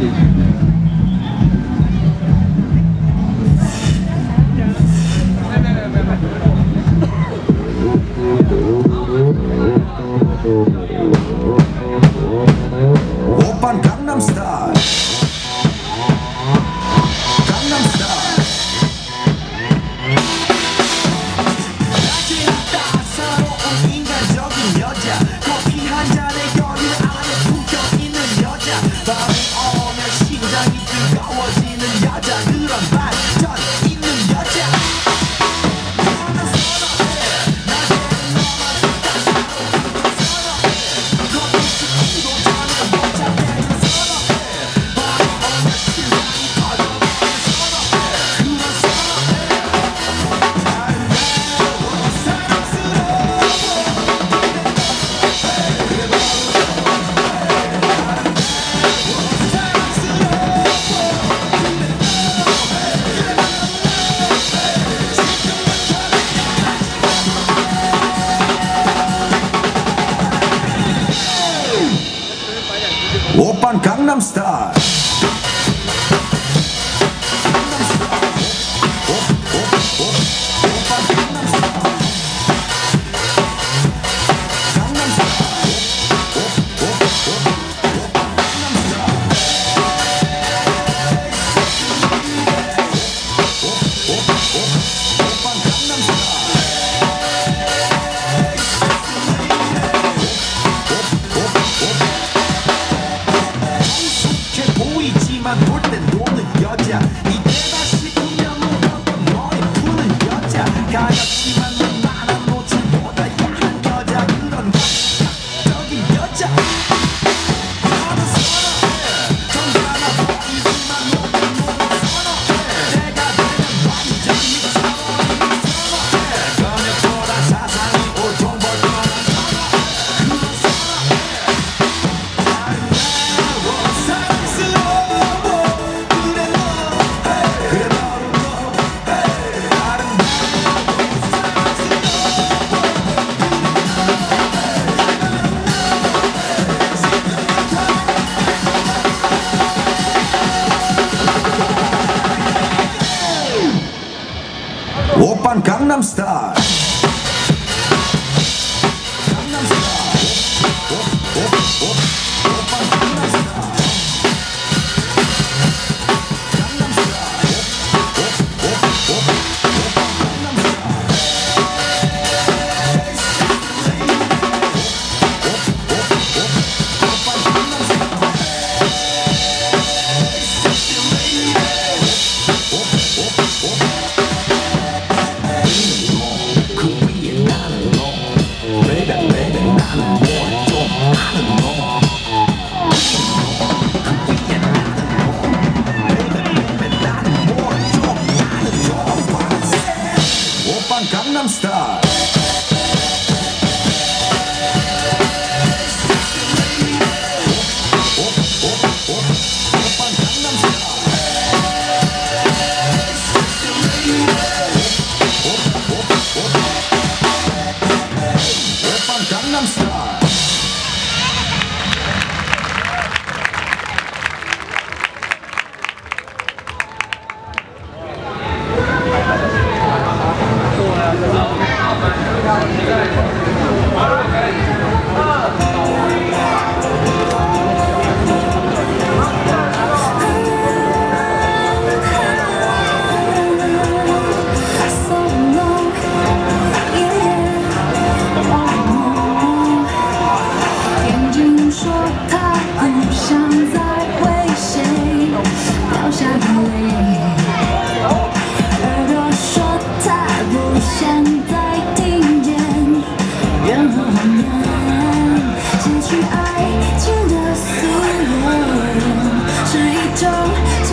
西。on Gangnam Style. Gangnam Star. Gangnam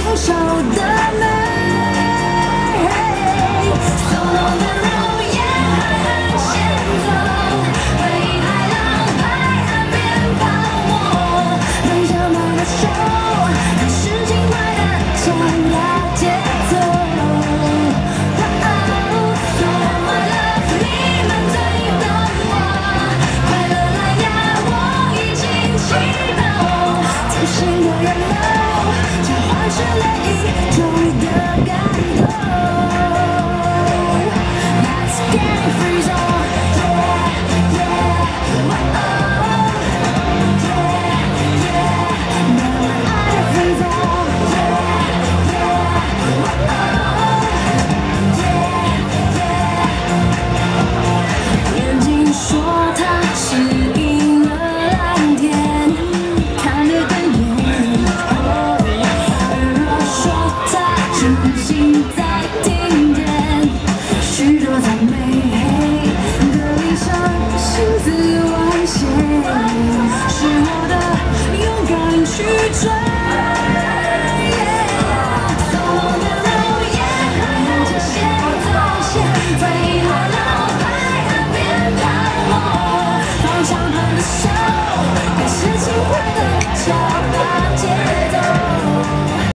燃烧。的美公子。